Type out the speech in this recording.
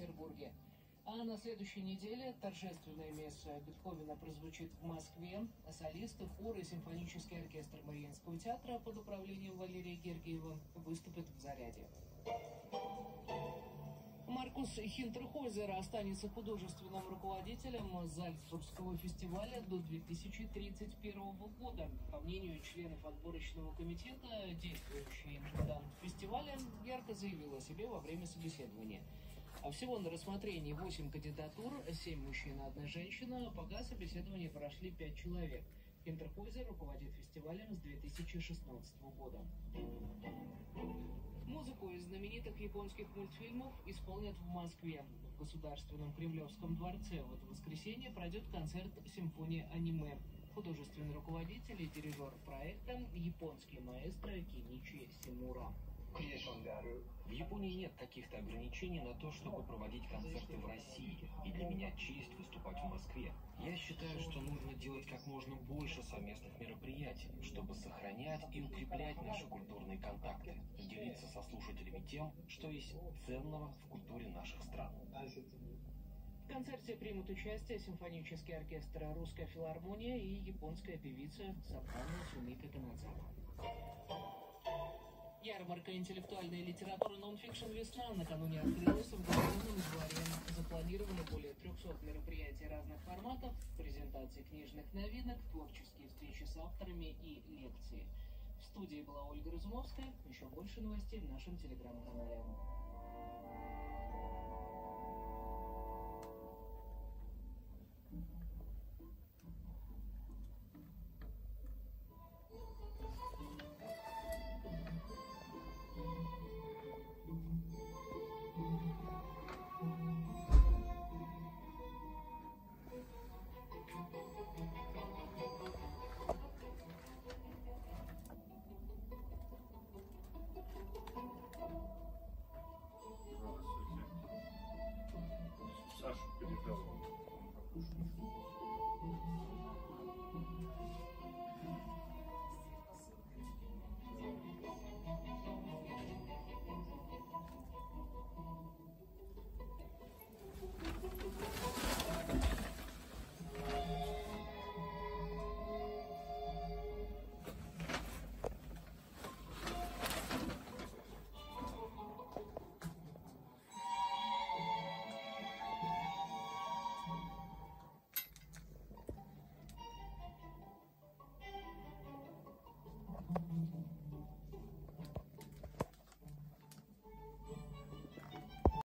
Санкт-Петербурге. А на следующей неделе торжественное место Бетховена прозвучит в Москве. Солисты, хор и симфонический оркестр Мариинского театра под управлением Валерия Гергиева выступят в «Заряде». Маркус Хинтерхойзер останется художественным руководителем Зальцбургского фестиваля до 2031 года. По мнению членов отборочного комитета, действующий интендант фестиваля ярко заявил о себе во время собеседования. А всего на рассмотрении 8 кандидатур, 7 мужчин и одна женщина, пока собеседование прошли 5 человек. Хинтерхойзер руководит фестивалем с 2016 года. Музыку из знаменитых японских мультфильмов исполнят в Москве. В Государственном Кремлевском дворце в это воскресенье пройдет концерт «Симфония аниме». Художественный руководитель и дирижер проекта – японский маэстро Киничи Симура. В Японии нет каких-то ограничений на то, чтобы проводить концерты в России, и для меня честь выступать в Москве. Я считаю, что нужно делать как можно больше совместных мероприятий, чтобы сохранять и укреплять наши культурные контакты, делиться со слушателями тем, что есть ценного в культуре наших стран. В концерте примут участие симфонический оркестр «Русская филармония» и японская певица сопрано Сумика Канадзава. Ярмарка интеллектуальной литературы «Нонфикшн Весна» накануне открылась в Гостином дворе. Запланировано более 300 мероприятий разных форматов, презентации книжных новинок, творческие встречи с авторами и лекции. В студии была Ольга Разумовская. Еще больше новостей в нашем телеграм-канале.